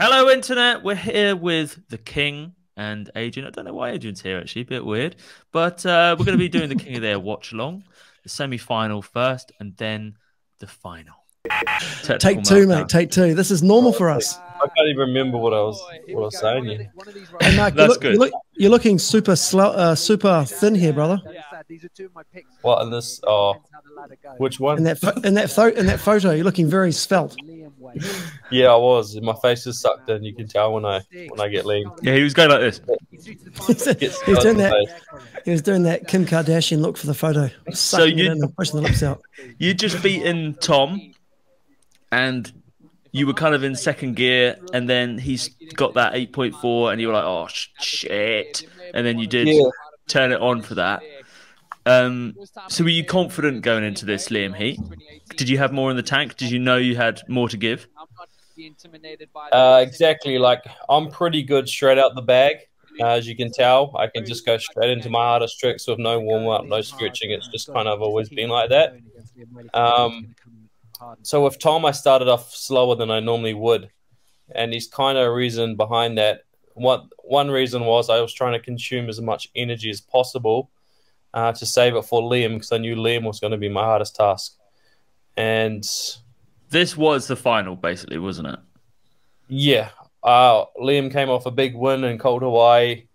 Hello, Internet. We're here with the King and Adrian. I don't know why Adrian's here, actually, a bit weird. But uh, we're going to be doing the King of the Air watch along, the semi final first, and then the final. Technical take two, meltdown. mate. Take two. This is normal for us. I can't even remember what I was what I was saying. Here. Hey, Marc, That's look, good. You're, look, you're, looking super slow, uh, super thin here, brother. What in this? Oh, which one? In that in that in that photo, you're looking very svelte. Yeah, I was. My face is sucked in. You can tell when I when I get lean. Yeah, he was going like this. he was doing that. He was doing that Kim Kardashian look for the photo. So you pushing the lips out. You just beaten Tom, and you were kind of in second gear, and then he's got that eight point four, and you were like, "Oh shit!" And then you did yeah. turn it on for that. Um, so were you confident going into this Liam Heat? Did you have more in the tank? Did you know you had more to give? Uh, exactly. Like I'm pretty good straight out the bag. Uh, as you can tell, I can just go straight into my hardest tricks with no warm up, no stretching. It's just kind of always been like that. Um, so with Tom, I started off slower than I normally would, and he's kind of a reason behind that. What one reason was I was trying to consume as much energy as possible uh, to save it for Liam because I knew Liam was going to be my hardest task. And this was the final, basically, wasn't it? Yeah. Uh, Liam came off a big win in Cold Hawaii.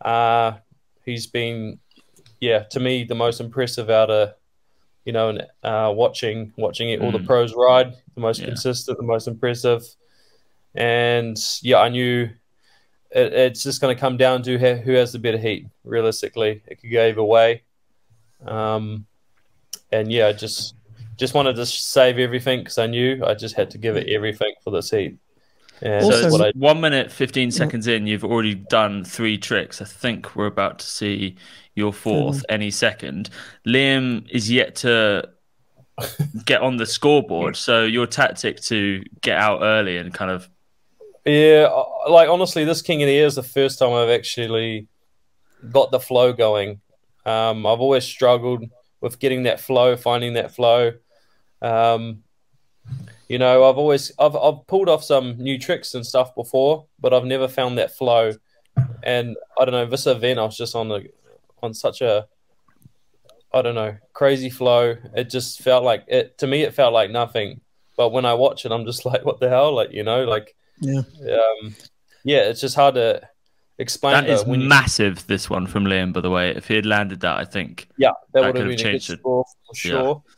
Uh, he's been, yeah, to me, the most impressive out of, you know, uh, watching watching it, all the mm. pros ride, the most yeah. consistent, the most impressive. And yeah, I knew it, it's just going to come down to who has the better heat. Realistically, it could go either way. Um, and yeah, just just wanted to save everything because I knew I just had to give it everything for this heat. And also, I... one minute fifteen seconds in, you've already done three tricks. I think we're about to see your fourth mm. any second. Liam is yet to get on the scoreboard, so your tactic to get out early and kind of yeah, like honestly, this King of the Air is the first time I've actually got the flow going. Um, I've always struggled with getting that flow, finding that flow. Um, you know, I've always I've I've pulled off some new tricks and stuff before, but I've never found that flow. And I don't know, this event I was just on the on such a I don't know, crazy flow. It just felt like it to me it felt like nothing. But when I watch it, I'm just like, what the hell? Like, you know, like yeah. Um, yeah, it's just hard to explain. That is massive. You... This one from Liam, by the way. If he had landed that, I think yeah, that, that would have been changed a good score for sure. Yeah.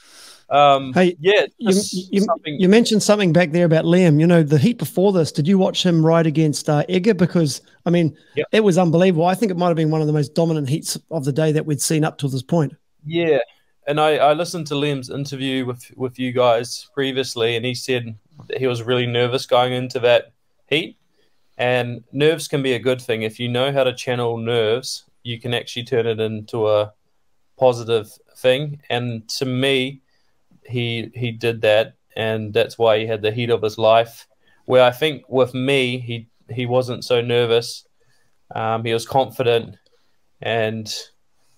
Um, hey, yeah, you, you, you, mentioned something back there about Liam. You know, the heat before this, did you watch him ride against uh, Edgar? Because, I mean, yep. it was unbelievable. I think it might have been one of the most dominant heats of the day that we'd seen up to this point. Yeah. And I, I listened to Liam's interview with, with you guys previously, and he said he was really nervous going into that heat. And nerves can be a good thing. If you know how to channel nerves, you can actually turn it into a positive thing. And to me, he he did that, and that's why he had the heat of his life. Where I think with me, he he wasn't so nervous. Um, he was confident, and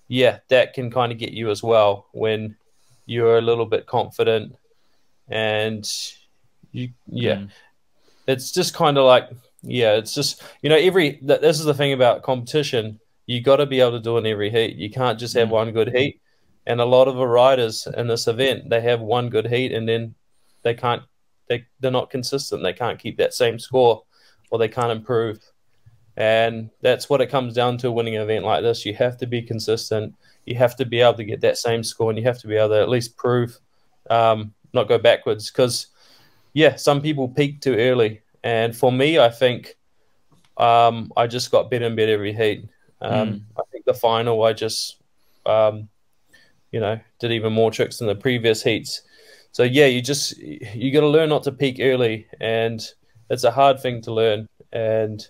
yeah, that can kind of get you as well when you're a little bit confident, and you yeah, mm it's just kind of like yeah, it's just you know every this is the thing about competition. You got to be able to do in every heat. You can't just have mm. one good heat. And a lot of the riders in this event, they have one good heat and then they can't they they're not consistent. They can't keep that same score or they can't improve. And that's what it comes down to winning an event like this. You have to be consistent. You have to be able to get that same score and you have to be able to at least prove, um, not go backwards. Because yeah, some people peak too early, and for me, I think um, I just got better and better every heat. Um, mm. I think the final, I just um, you know did even more tricks than the previous heats. So yeah, you just you got to learn not to peak early, and it's a hard thing to learn. And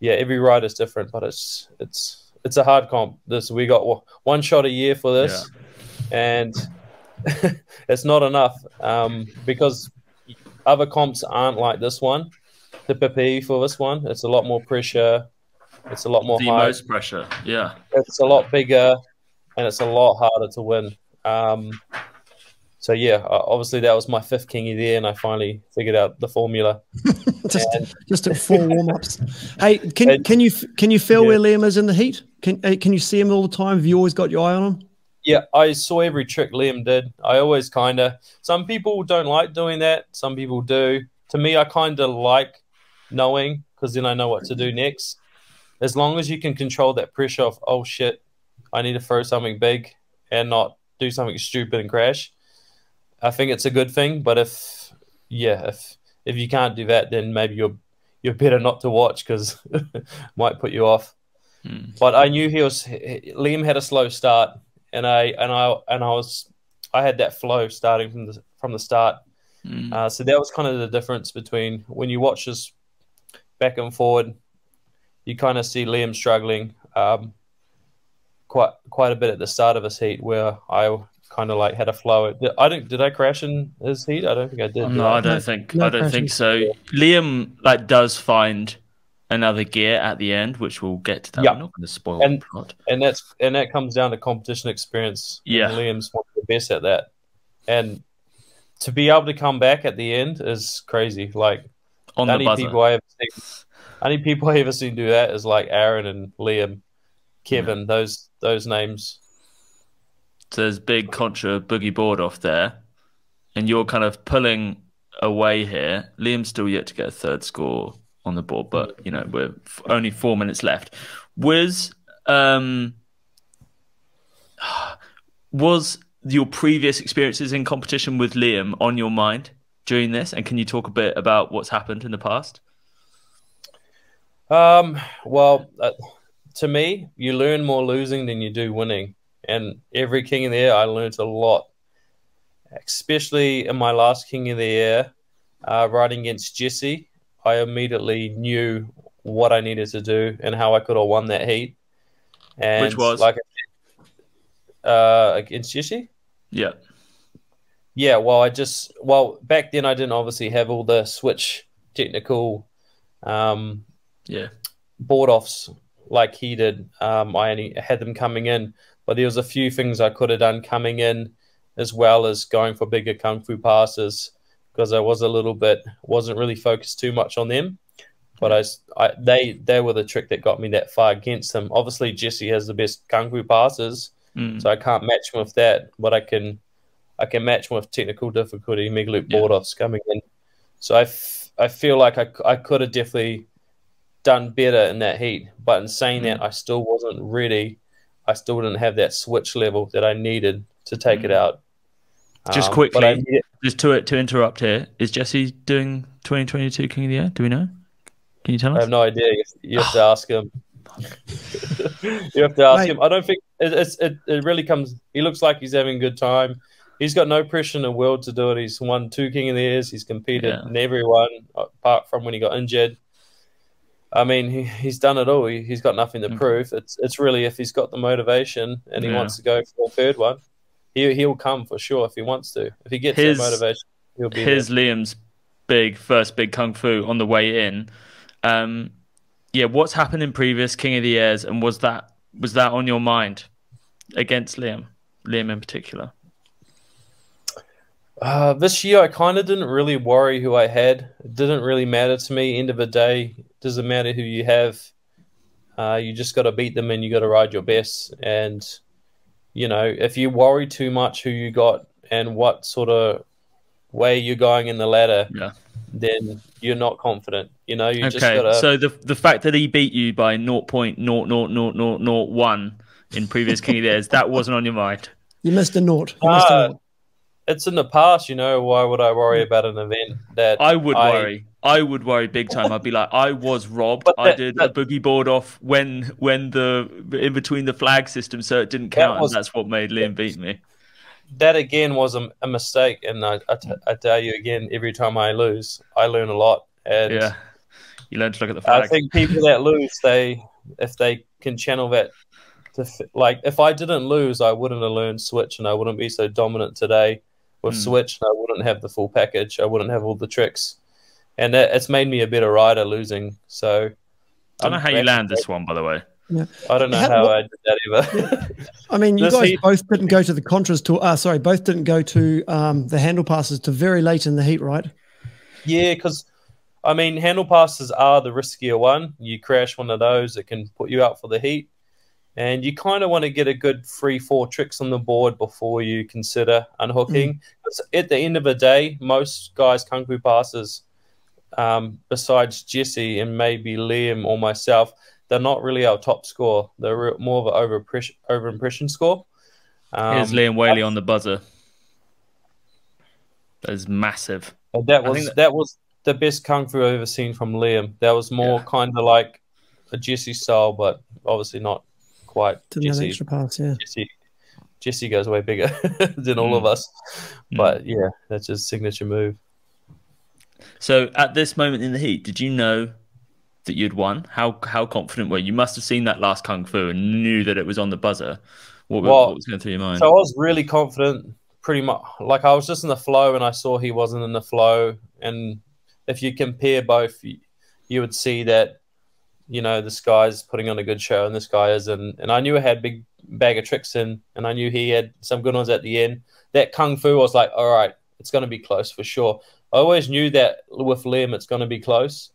yeah, every ride is different, but it's it's it's a hard comp. This we got one shot a year for this, yeah. and it's not enough um, because other comps aren't like this one. The PPE for this one, it's a lot more pressure. It's a lot more the high. most pressure. Yeah, it's a lot bigger, and it's a lot harder to win. Um, so yeah, obviously that was my fifth kingy there, and I finally figured out the formula. just, and, just at four warm ups. hey, can and, can you can you feel yeah. where Liam is in the heat? Can can you see him all the time? Have you always got your eye on him? Yeah, I saw every trick Liam did. I always kind of. Some people don't like doing that. Some people do. To me, I kind of like knowing because then I know what to do next. As long as you can control that pressure of oh shit, I need to throw something big and not do something stupid and crash. I think it's a good thing. But if yeah, if if you can't do that, then maybe you're you're better not to watch because might put you off. Hmm. But I knew he was Liam had a slow start, and I and I and I was I had that flow starting from the from the start. Hmm. Uh, so that was kind of the difference between when you watch this back and forward, you kind of see Liam struggling um, quite quite a bit at the start of his heat, where I kind of like had a flow. I don't. Did I crash in his heat? I don't think I did. no, I? I don't think. No I don't think so. Yeah. Liam like does find another gear at the end, which we'll get to that. Yeah. I'm not going to spoil and, the plot. And that's and that comes down to competition experience. Yeah, Liam's one of the best at that, and to be able to come back at the end is crazy. Like on the, buzzer. people I have seen, only people I ever seen do that is like Aaron and Liam, Kevin. Yeah. Those those names So there's big contra boogie board off there, and you're kind of pulling away here. Liam's still yet to get a third score on the board, but you know we're only four minutes left. Was um was your previous experiences in competition with Liam on your mind during this, and can you talk a bit about what's happened in the past? Um, well, uh, to me, you learn more losing than you do winning. And every King of the Air, I learned a lot, especially in my last King of the Air, uh, riding against Jesse. I immediately knew what I needed to do and how I could have won that heat. And Which was like uh, against Jesse. Yeah. Yeah. Well, I just well back then I didn't obviously have all the switch technical. Um, yeah. Board offs like he did. Um, I only had them coming in. But there was a few things I could have done coming in, as well as going for bigger kung fu passes, because I was a little bit wasn't really focused too much on them. But I, I they they were the trick that got me that far against them. Obviously, Jesse has the best kung fu passes, mm. so I can't match him with that. But I can I can match him with technical difficulty, Mega Loop yeah. board offs coming in. So I, f- I feel like I, I could have definitely done better in that heat. But in saying mm. that, I still wasn't ready I still didn't have that switch level that I needed to take mm. it out. Just um, quickly, just to to interrupt here, is Jesse doing 2022 King of the Air? Do we know? Can you tell us? I have no idea. You have to ask him. you have to ask Mate. him. I don't think it, it, it really comes. He looks like he's having a good time. He's got no pressure in the world to do it. He's won two King of the Airs. He's competed yeah. in everyone apart from when he got injured. I mean, he, he's done it all. He, has got nothing to mm. prove. It's it's really if he's got the motivation and he yeah. wants to go for a third one, he he'll come for sure if he wants to. If he gets his, that motivation, he'll be. His there. Liam's big first big kung fu on the way in. Um, yeah, what's happened in previous King of the Airs, and was that was that on your mind against Liam, Liam in particular? Uh, this year, I kind of didn't really worry who I had. It didn't really matter to me. End of the day, doesn't matter who you have. Uh, you just got to beat them and you got to ride your best. And, you know, if you worry too much who you got and what sort of way you're going in the ladder, yeah. then you're not confident. You know, you okay. just gotta... So the the fact that he beat you by 0.00001 in previous King of the Airs, that wasn't on your mind. You missed a naught. You missed uh, a naught it's in the past, you know. Why would I worry about an event that I would I, worry? I would worry big time. I'd be like, I was robbed. That, I did that, a boogie board off when when the in between the flag system, so it didn't count, that was, and that's what made Liam beat me. That again was a, a mistake, and I, I, t- I tell you again, every time I lose, I learn a lot. And yeah, you learn to look at the flag. I think people that lose, they if they can channel that to like, if I didn't lose, I wouldn't have learned switch, and I wouldn't be so dominant today with mm. Switch, I wouldn't have the full package. I wouldn't have all the tricks, and it, it's made me a better rider losing. So I don't know how you land this one, by the way. Yeah. I don't know how, how I did that either. I mean, you guys heat... both didn't go to the contras to. Uh, sorry, both didn't go to um, the handle passes to very late in the heat, right? Yeah, because I mean, handle passes are the riskier one. You crash one of those, it can put you out for the heat. And you kind of want to get a good three, four tricks on the board before you consider unhooking. Mm. At the end of the day, most guys kung fu passes, um, besides Jesse and maybe Liam or myself, they're not really our top score. They're more of an over impression, over impression score. Um, Here's Liam Whaley on the buzzer. That is massive. That was that... that... was the best kung fu I've ever seen from Liam. That was more yeah. kind of like a Jesse style, but obviously not quite Didn't Jesse. extra pass, yeah. Jesse, Jesse goes way bigger than all mm. of us, mm. but yeah, that's his signature move. So at this moment in the heat, did you know that you'd won? How how confident were you? You must have seen that last kung fu and knew that it was on the buzzer. What, well, what was going through your mind? So I was really confident, pretty much. Like I was just in the flow, and I saw he wasn't in the flow. And if you compare both, you, you would see that you know this guy's putting on a good show, and this guy is. And and I knew I had a big bag of tricks in, and I knew he had some good ones at the end. That kung fu was like, all right, it's going to be close for sure. I always knew that with Liam, it's going to be close.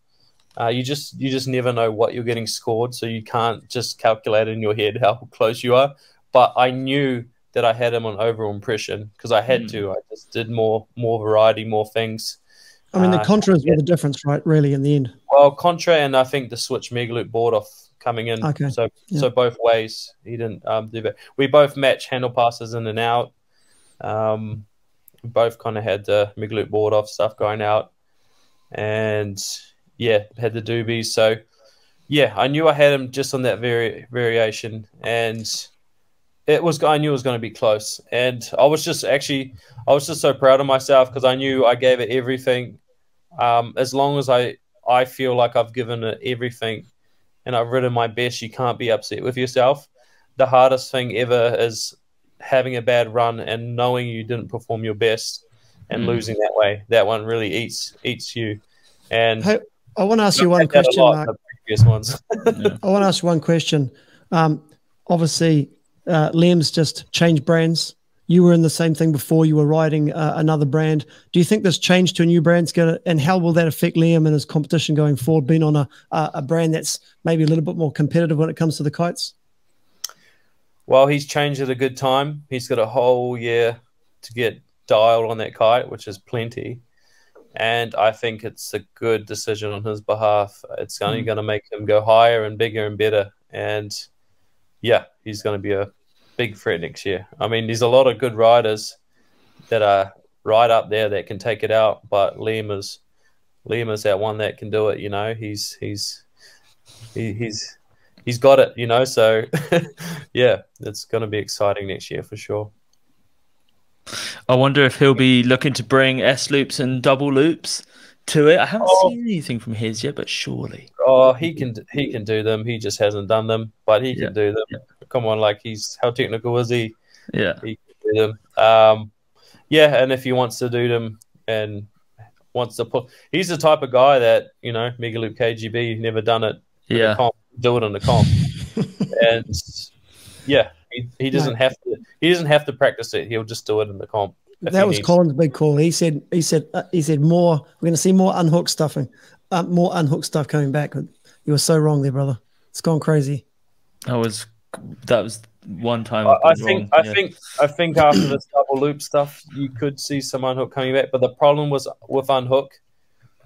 Uh, you just you just never know what you're getting scored, so you can't just calculate in your head how close you are. But I knew that I had him on overall impression because I had mm. to. I just did more more variety, more things. I mean, the uh, contras yeah. were the difference, right? Really, in the end. Well, contra and I think the switch mega loop board off coming in. Okay. So yeah. so both ways he didn't um, do that. We both match handle passes in and out. Um, both kind of had the loop board off stuff going out, and yeah, had the doobies. So yeah, I knew I had him just on that very variation, and it was I knew it was going to be close, and I was just actually I was just so proud of myself because I knew I gave it everything. Um, as long as I I feel like I've given it everything, and I've ridden my best, you can't be upset with yourself. The hardest thing ever is having a bad run and knowing you didn't perform your best and mm. losing that way. That one really eats eats you. And hey, I want to ask you one question, Marc. Previous ones. I want to ask you one question. Um, obviously, uh, Liam's just changed brands. You were in the same thing before. You were riding uh, another brand. Do you think this change to a new brand's going to, and how will that affect Liam and his competition going forward? Being on a, a a brand that's maybe a little bit more competitive when it comes to the kites. Well, he's changed at a good time. He's got a whole year to get dialed on that kite, which is plenty and I think it's a good decision on his behalf. It's only mm. going to make him go higher and bigger and better. And yeah, he's going to be a big threat next year. I mean, there's a lot of good riders that are right up there that can take it out, but Liam is Liam is that one that can do it. You know, he's he's he, he's he's got it. You know, so yeah, it's going to be exciting next year for sure. I wonder if he'll be looking to bring S loops and double loops to it. I haven't oh. seen anything from his yet, but surely. Oh, he can he can do them. He just hasn't done them, but he can do them. Yeah. Come on, like he's how technical is he? Yeah, he can do them. Um, yeah, and if he wants to do them and wants to put, he's the type of guy that you know, Mega Loop KGB, never done it. Yeah, do it in the comp, and yeah, he, he doesn't have to. He doesn't have to practice it. He'll just do it in the comp. That was Colin's big call. He said. He said. Uh, he said more. We're going to see more unhooked stuffing, uh, more unhook stuff coming back. You were so wrong there, brother. It's gone crazy. That was. That was one time. I, I think. I think. I think after this double loop stuff, you could see some unhook coming back. But the problem was with unhook.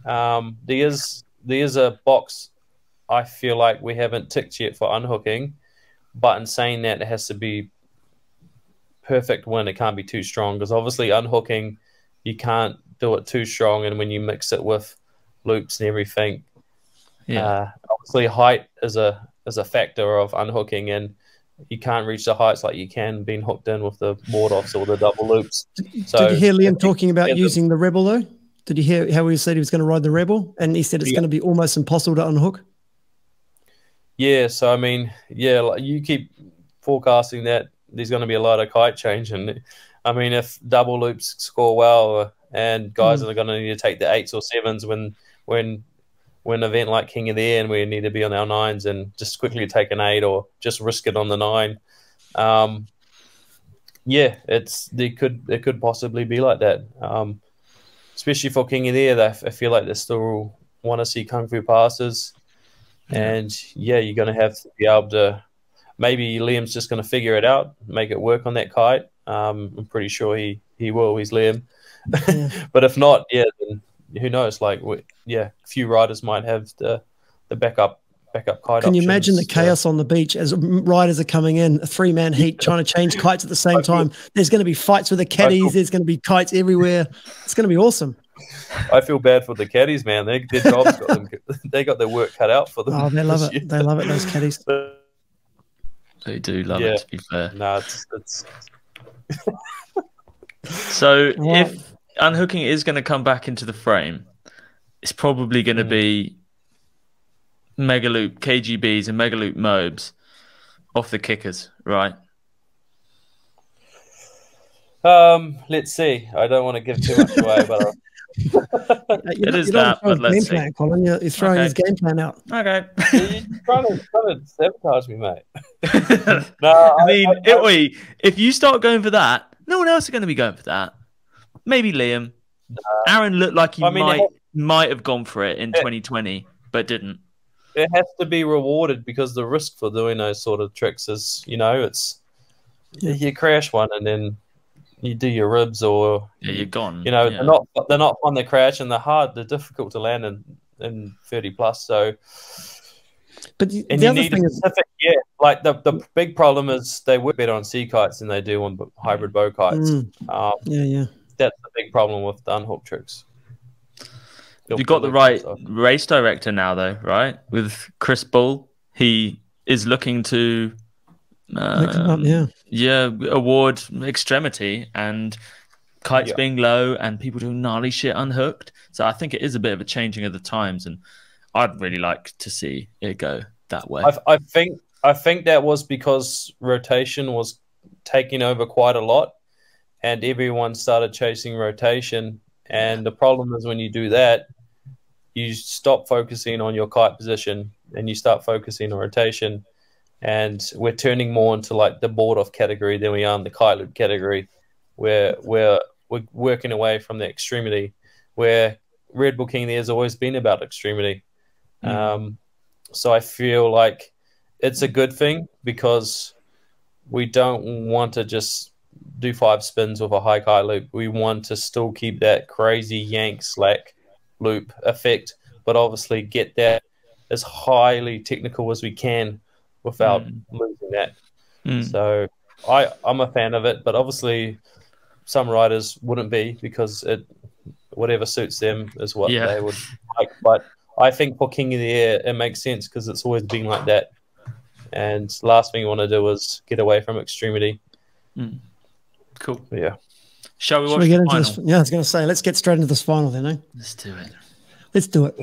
Um, there is there is a box. I feel like we haven't ticked yet for unhooking but in saying that, it has to be perfect when it can't be too strong because obviously unhooking, you can't do it too strong. And when you mix it with loops and everything, yeah, uh, obviously height is a is a factor of unhooking and you can't reach the heights like you can being hooked in with the board offs or the double loops. So, Did you hear Liam talking about using the Rebel though? Did you hear how he said he was going to ride the Rebel and he said it's yeah. going to be almost impossible to unhook? Yeah, so I mean, yeah, like you keep forecasting that there's going to be a lot of kite change, and I mean, if double loops score well, and guys mm. are going to need to take the eights or sevens when when when an event like King of the Air and we need to be on our nines and just quickly take an eight or just risk it on the nine. Um, yeah, it's they could it could possibly be like that. Um, especially for King of the Air, they, I feel like they still want to see kung fu passes, and yeah, you're going to have to be able to. Maybe Liam's just going to figure it out, make it work on that kite. Um, I'm pretty sure he he will. He's Liam, yeah. but if not, yeah, then who knows? Like, we, yeah, a few riders might have the the backup backup kite. Can you imagine the chaos on the beach as riders are coming in, a three man heat, trying to change kites at the same time? There's going to be fights with the caddies. There's going to be kites everywhere. It's going to be awesome. I feel bad for the caddies, man. They, their jobs got them. They got their work cut out for them. Oh, they love it. Year. They love it. Those caddies. They do love yeah. it. To be fair. No, it's. it's... so if unhooking is going to come back into the frame, it's probably going to mm. be Megaloop KGBs and mega loop mobs off the kickers, right? Um, let's see. I don't want to give too much away, but it is that. But let's game see. Plan, Colin. You're, you're throwing okay. his game plan out. Okay. you're trying to, trying to sabotage me, mate. no, I mean, I, I, it, wait, if you start going for that, no one else is going to be going for that. Maybe Liam. Aaron looked like he I mean, might has, might have gone for it in it, 2020, but didn't. It has to be rewarded because the risk for doing those sort of tricks is, you know, it's you crash one and then you do your ribs or yeah, you're gone. You know, yeah. they're not they're not fun to crash and they're hard. They're difficult to land in in thirty plus. So, but the, and the you need a specific is... yeah. Like the the big problem is they work better on C kites than they do on hybrid bow kites. Mm. Um, yeah, yeah. That's the big problem with the unhook tricks. You've got the right so. race director now, though, right? With Chris Bull, he is looking to up, um, yeah. Yeah, award extremity and kites yeah. being low and people doing gnarly shit unhooked. So I think it is a bit of a changing of the times, and I'd really like to see it go that way. I, I think I think that was because rotation was taking over quite a lot, and everyone started chasing rotation. And the problem is when you do that, you stop focusing on your kite position and you start focusing on rotation and we're turning more into like the board off category than we are in the kite loop category, where we're we're working away from the extremity, where Red Bull King has always been about extremity. Mm. Um, so I feel like it's a good thing because we don't want to just do five spins with a high kite loop. We want to still keep that crazy yank slack loop effect, but obviously get that as highly technical as we can without mm. losing that. Mm. So I I'm a fan of it, but obviously some riders wouldn't be because it whatever suits them is what yeah. they would like. But I think for King of the Air it makes sense because it's always been like that. And last thing you want to do is get away from extremity. Mm. Cool. Yeah. Shall we Shall we get into this? Yeah, I was going to say, let's get straight into this final then, eh? Let's do it. Let's do it.